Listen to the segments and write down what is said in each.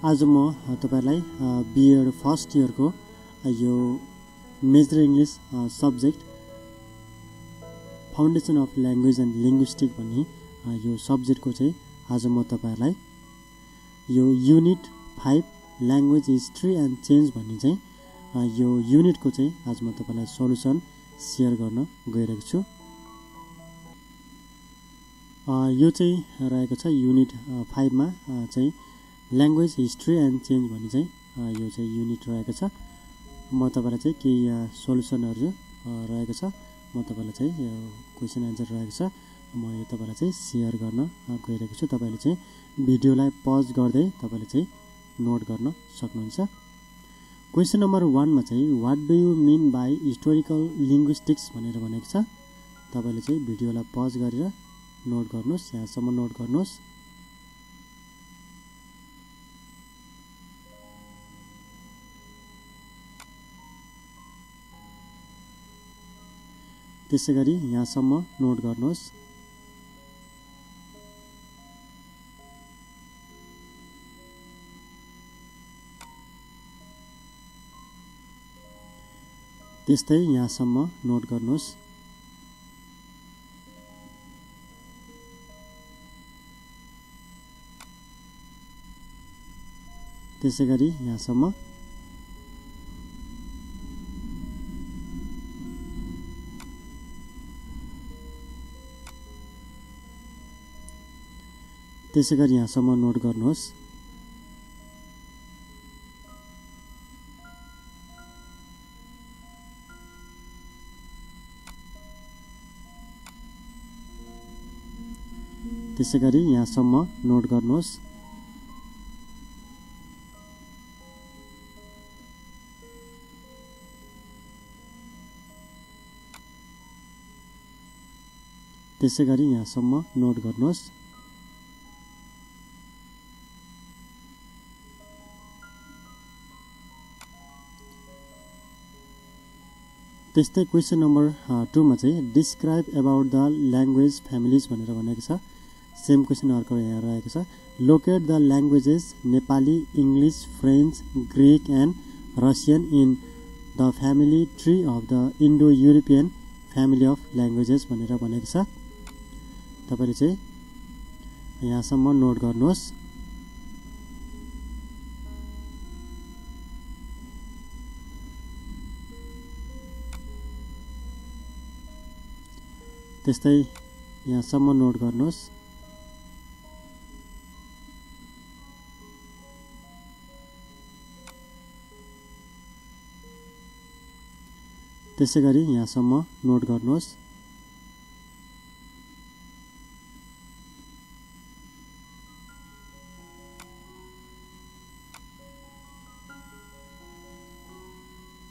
आज म तपाईँलाई बिएड फर्स्ट इयरको यो major English subject foundation of language and linguistic भन्ने यो सब्जेक्टको चाहिँ आज म तपाईँहरूलाई यो unit five language history and change भन्ने चाहिँ यो युनिटको चाहिँ आज म तपाईँलाई सल्युसन सेयर गर्न गइरहेको छु। यो चाहिँ रहेको छ युनिट फाइभमा चाहिँ ल्याङ्ग्वेज हिस्ट्री एन्ड चेन्ज भन्ने चाहिँ यो चाहिँ युनिट रहेको छ। म तपाईँलाई चाहिँ केही अ, सोल्युसनहरू रहेको छ। म तपाईँलाई चाहिँ यो क्वेसन एन्सर रहेको छ। म यो तपाईँलाई चाहिँ सेयर गर्न गइरहेको छु। तपाईँले चाहिँ भिडियोलाई पज गर्दै तपाईँले चाहिँ नोट गर्न सक्नुहुन्छ। क्वेसन नम्बर वानमा चाहिँ what do you mean by historical linguistics भनेर भनेको छ। तपाईँले चाहिँ भिडियोलाई पज गरेर नोट गर्नुहोस्। यहाँसम्म नोट गर्नुहोस्। त्यसै गरी यहाँसम्म नोट गर्नुहोस्। त्यस्तै यहाँसम्म नोट गर्नुहोस्। त्यसै गरी यहाँसम्म त्यसै गरी यहाँसम्म नोट गर्नुहोस्। त्यसै गरी यहाँसम्म नोट गर्नुहोस्। त्यसै गरी यहाँसम्म नोट गर्नुहोस्। त्यस्तै क्वेसन नम्बर टूमा चाहिँ describe about the language families भनेर भनेको छ। सेम क्वेसन अर्को यहाँ रहेको छ। Locate the languages Nepali English French Greek and Russian in the family tree of the Indo European family of languages भनेर भनेको छ। तपाईँले चाहिँ यहाँसम्म नोट गर्नुहोस्। त्यस्तै यहाँसम्म नोट गर्नुहोस्। त्यसै गरी यहाँसम्म नोट गर्नुहोस्।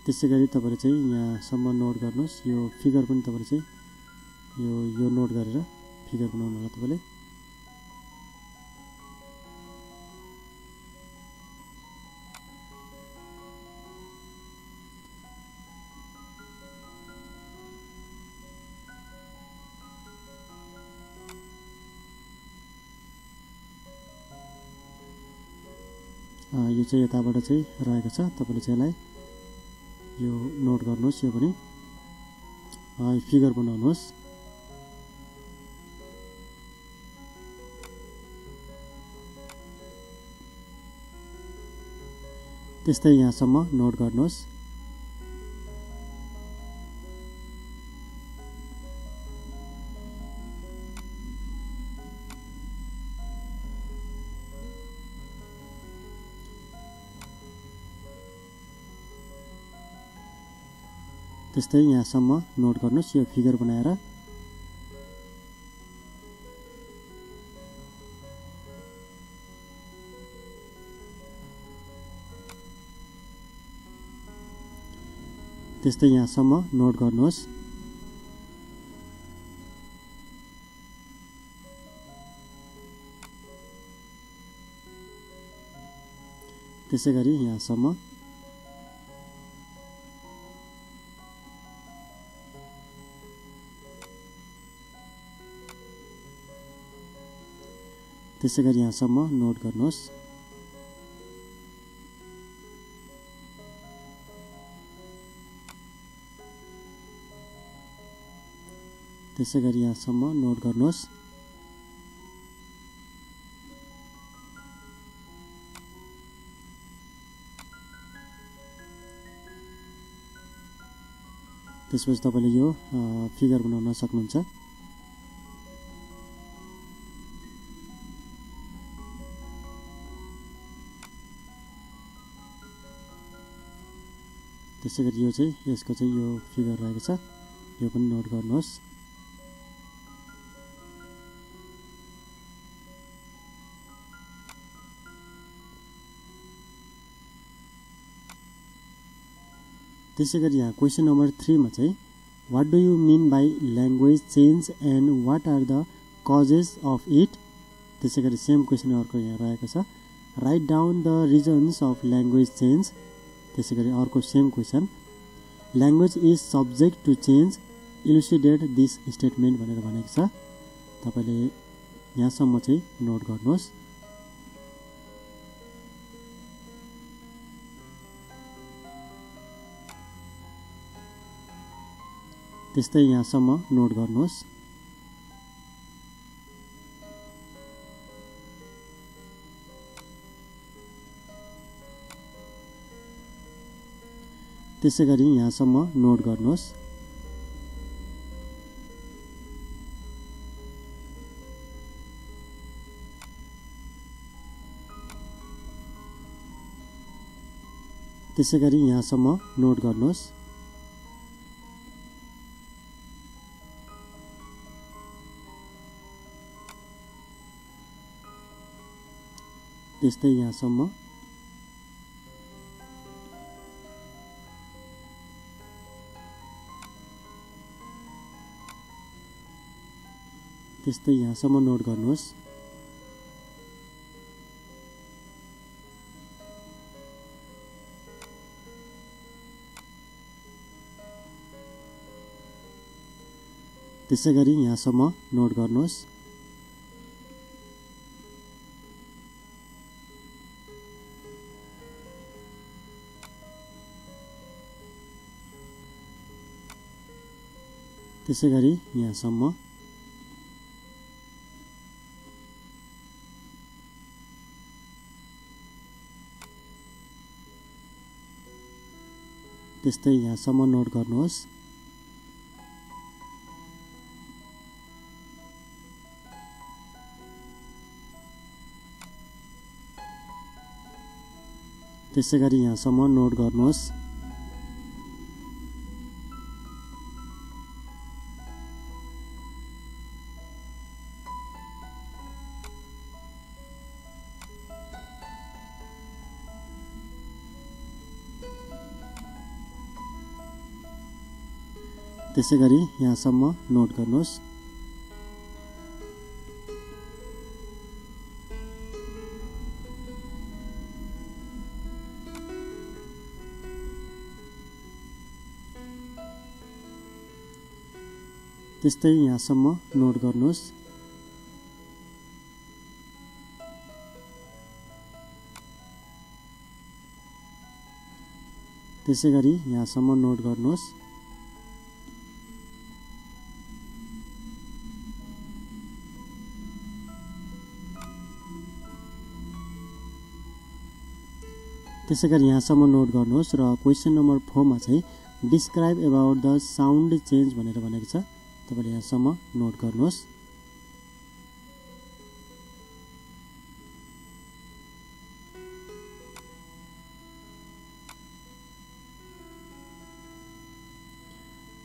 त्यसै गरी तपाईँले चाहिँ यहाँसम्म नोट गर्नुहोस्। यो फिगर पनि तपाईँले चाहिँ यो यो नोट गरेर फिगर बनाउनु होला तपाईँले। यो चाहिँ यताबाट चाहिँ रहेको छ। तपाईँले चाहिँ यसलाई यो नोट गर्नुहोस् यो पनि। फिगर बनाउनुहोस्। त्यस्तै यहाँसम्म नोट गर्नुहोस्। त्यस्तै यहाँसम्म नोट गर्नुहोस् यो फिगर बनाएर। त्यस्तै यहाँसम्म नोट गर्नुहोस्। त्यसै गरी यहाँसम्म। त्यसै गरी यहाँसम्म नोट गर्नुहोस्। त्यसै गरी यहाँसम्म नोट गर्नुहोस्। त्यसपछि तपाईँले यो फिगर बनाउन सक्नुहुन्छ। त्यसै गरी यो चाहिँ यसको चाहिँ यो फिगर रहेको छ। यो पनि नोट गर्नुहोस्। त्यसै गरी यहाँ क्वेसन नम्बर थ्रीमा चाहिँ what do you mean by language change and what are the causes of it त्यसै गरी सेम क्वेसन अर्को यहाँ रहेको छ। Write down the reasons of language change त्यसै गरी अर्को same question language is subject to change elucidate this statement भनेर भनेको छ। तपाईँले यहाँसम्म चाहिँ नोट गर्नुहोस्। त्यस्तै यहाँसम्म नोट गर्नुहोस्। त्यसै गरी यहाँसम्म नोट गर्नुहोस्। त्यसै गरी यहाँसम्म नोट गर्नुहोस्। त्यस्तै यहाँसम्म। त्यस्तै यहाँसम्म नोट गर्नुहोस्। त्यसै गरी यहाँसम्म नोट गर्नुहोस्। त्यसै गरी यहाँसम्म। त्यस्तै यहाँसम्म नोट गर्नुहोस्। त्यसै गरी यहाँसम्म नोट गर्नुहोस्। त्यसै गरी यहाँसम्म नोट गर्नुहोस् त्यस्तै नोट यहाँसम्म नोट गर्नुहोस् त्यसै गरी यहाँसम्म नोट गर्नुहोस् र क्वेसन नम्बर फोरमा चाहिँ describe about the sound change भनेर भनेको छ। तपाईँले यहाँसम्म नोट गर्नुहोस्।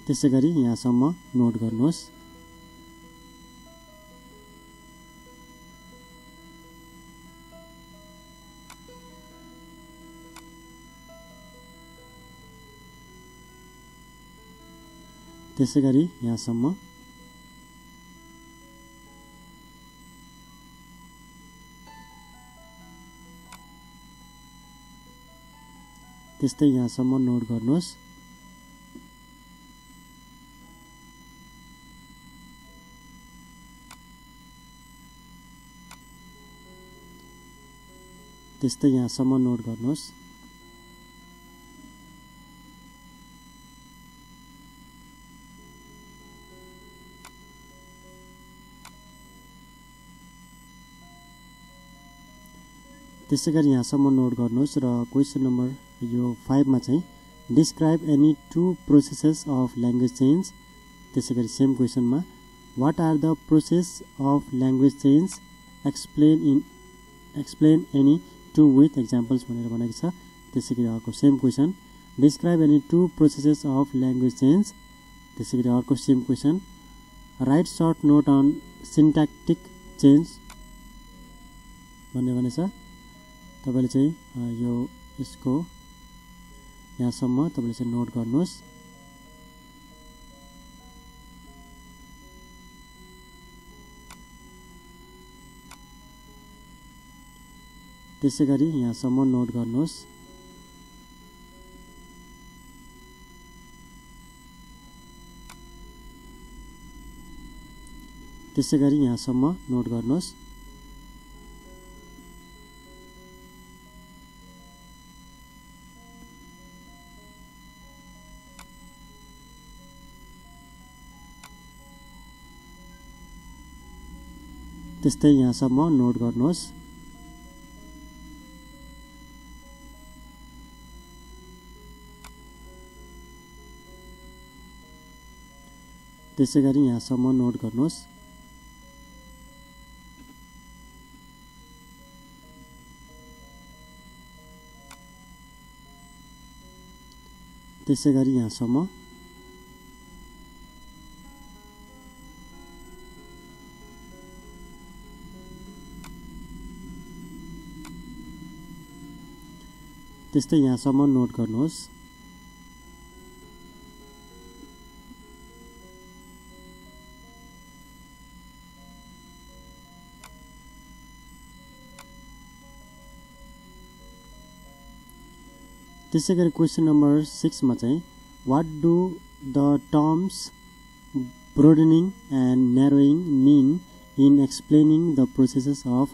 त्यसै गरी यहाँसम्म नोट गर्नुहोस्। त्यसै गरी यहाँसम्म। त्यस्तै यहाँसम्म नोट गर्नुहोस्। त्यस्तै यहाँसम्म नोट गर्नुहोस्। त्यसै गरी यहाँसम्म नोट गर्नुहोस् र क्वेसन नम्बर यो फाइभमा चाहिँ describe any two processes of language change त्यसै गरी same क्वेसनमा what are the process of language change explain in explain any two with examples भनेर भनेको छ। त्यसै गरी अर्को same question describe any two processes of language change त्यसै गरी अर्को same question write short note on syntactic change भन्ने भनेछ तपाईँले चाहिँ यो यसको यहाँसम्म तपाईँले चाहिँ नोट गर्नुहोस्। त्यसै गरी यहाँसम्म नोट गर्नुहोस्। त्यसै गरी यहाँसम्म नोट गर्नुहोस्। त्यस्तै यहाँसम्म नोट गर्नुहोस्। त्यसै गरी यहाँसम्म नोट गर्नुहोस्। त्यसै गरी यहाँसम्म त्यस्तै यहाँसम्म नोट गर्नुहोस्। त्यसै गरी क्वेसन नम्बर सिक्समा चाहिँ what do the terms broadening and narrowing mean in explaining the processes of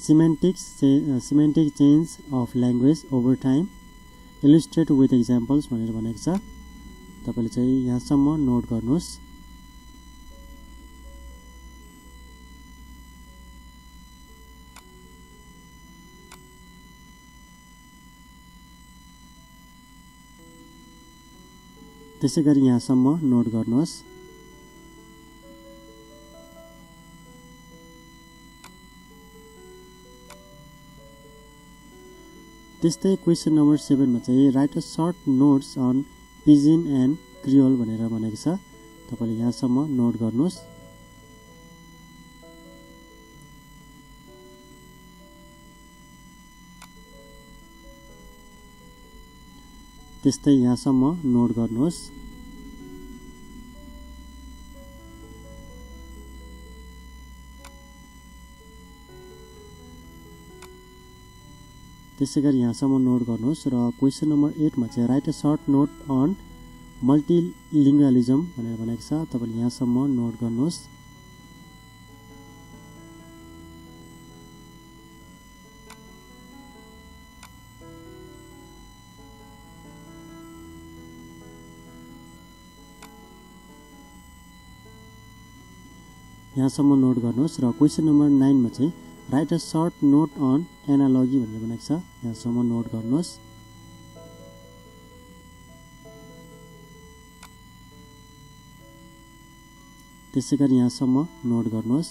semantics semantic change of language over time illustrate with examples भनेर भनेको छ। तपाईँले चाहिँ यहाँसम्म नोट गर्नुहोस्। त्यसै गरी यहाँसम्म नोट गर्नुहोस्। त्यस्तै क्वेसन नम्बर सेभेनमा चाहिँ write a short notes on pidgin and creole भनेर भनेको छ। तपाईँले यहाँसम्म नोट गर्नुहोस्। त्यस्तै यहाँसम्म नोट गर्नुहोस्। त्यसै गरी यहाँसम्म नोट गर्नुहोस् र क्वेसन नम्बर एटमा चाहिँ write a short note on multilingualism भनेर भनेको छ। तपाईँले यहाँसम्म नोट गर्नुहोस्। यहाँसम्म नोट गर्नुहोस् र क्वेसन नम्बर नाइनमा चाहिँ write a short note on analogy भनेर भनेको छ। यहाँसम्म नोट गर्नुहोस्। त्यसै गरी यहाँसम्म नोट गर्नुहोस्।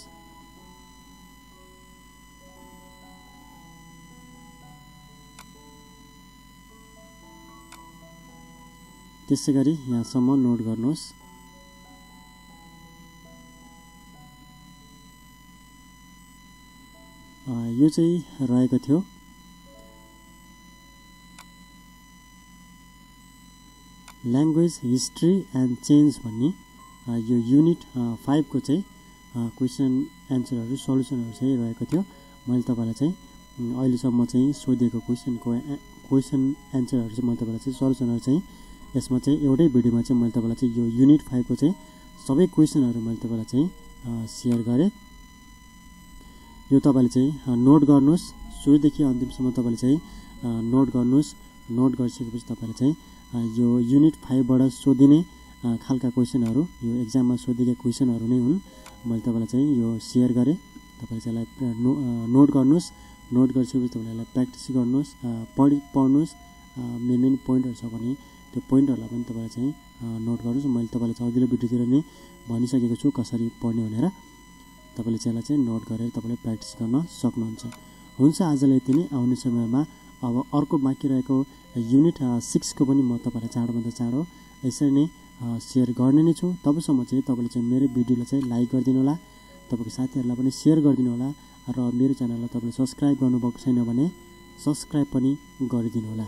त्यसै गरी यहाँसम्म नोट गर्नुहोस्। यो चाहिँ रहेको थियो। ल्याङ्ग्वेज हिस्ट्री एन्ड चेन्ज भन्ने यो युनिट फाइभको चाहिँ क्वेसन एन्सरहरू सल्युसनहरू चाहिँ रहेको थियो। मैले तपाईँलाई चाहिँ अहिलेसम्म चाहिँ सोधिएको क्वेसनको क्वेसन एन्सरहरू चाहिँ मैले तपाईँलाई चाहिँ सल्युसनहरू चाहिँ यसमा चाहिँ एउटै भिडियोमा चाहिँ मैले तपाईँलाई चाहिँ यो युनिट फाइभको चाहिँ सबै क्वेसनहरू मैले तपाईँलाई चाहिँ सेयर गरेँ। यो तपाईँले चाहिँ नोट गर्नुहोस्। सुरुदेखि अन्तिमसम्म तपाईँले चाहिँ नोट गर्नुहोस्। नोट गरिसकेपछि तपाईँले चाहिँ यो युनिट फाइभबाट सोधिने खालका क्वेसनहरू यो एक्जाममा सोधिएका क्वेसनहरू नै हुन्। मैले तपाईँलाई चाहिँ यो सेयर गरेँ। तपाईँले चाहिँ यसलाई नो नोट गर्नुहोस्। नोट गरिसकेपछि तपाईँले यसलाई प्र्याक्टिस गर्नुहोस् पढि पढ्नुहोस्। मेन मेन पोइन्टहरू छ भने त्यो पोइन्टहरूलाई पनि तपाईँले चाहिँ नोट गर्नुहोस्। मैले तपाईँलाई चाहिँ अघिल्लो भिडियोतिर नै भनिसकेको छु कसरी पढ्ने भनेर। तपाईँले चाहिँ यसलाई चाहिँ नोट गरेर तपाईँले प्र्याक्टिस गर्न सक्नुहुन्छ। हुन्छ आजलाई यति नै। आउने समयमा अब अर्को बाँकी रहेको युनिट सिक्सको पनि म तपाईँलाई चाँडोभन्दा चाँडो यसरी नै सेयर गर्ने नै छु। तबसम्म चाहिँ तपाईँले चाहिँ मेरो भिडियोलाई चाहिँ लाइक गरिदिनु होला तपाईँको साथीहरूलाई पनि सेयर गरिदिनु होला र मेरो च्यानललाई तपाईँले सब्सक्राइब गर्नुभएको छैन भने सब्सक्राइब पनि गरिदिनु होला